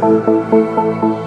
Música